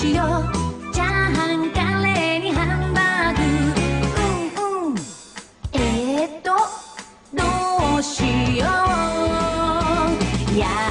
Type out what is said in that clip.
しよう。チャーハンカレーにハンバーグ。うんうん。えー、っとどうしよう。や